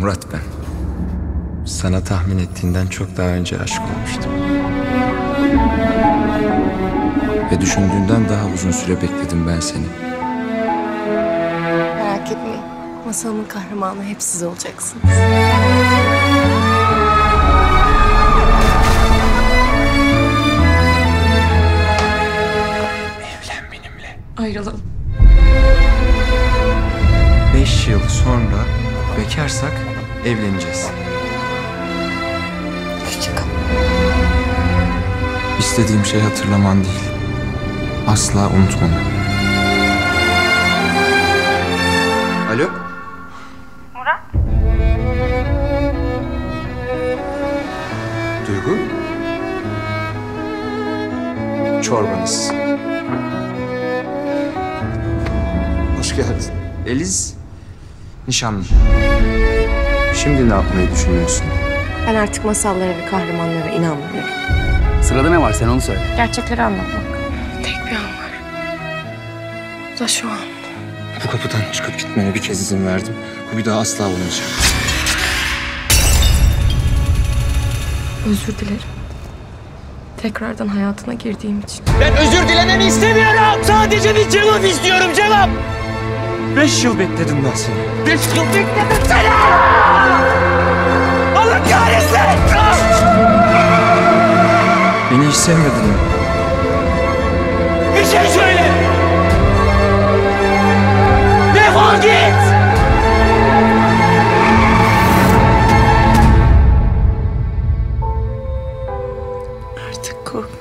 Murat ben. Sana tahmin ettiğinden çok daha önce aşık olmuştum. Ve düşündüğünden daha uzun süre bekledim ben seni. Merak etmeyin. Masalımın kahramanı hep siz olacaksınız. Evlen benimle. Ayrılalım. Beş yıl sonra bekarsak evleneceğiz. Hoşçakal. İstediğim şey hatırlaman değil. Asla unutmaman. Alo? Murat? Duygu? Çorbanız. Hoş geldin. Eliz, nişanlı. Şimdi ne yapmayı düşünüyorsun? Ben artık masallara ve kahramanlara inanmıyorum. Sırada ne var sen onu söyle. Gerçekleri anlatmak. Tek bir an var. Bu da şu an. Bu kapıdan çıkıp gitmene bir kez izin verdim. Bu bir daha asla olmayacak. Özür dilerim. Tekrardan hayatına girdiğim için. Ben özür dilemeni istemiyorum. Sadece bir cevap istiyorum cevap. Beş yıl bekledim ben seni. Beş yıl bekledim seni! Allah kahretsin! Beni hiç sevmedin mi? Bir şey söyle! Defol git! Artık korkma.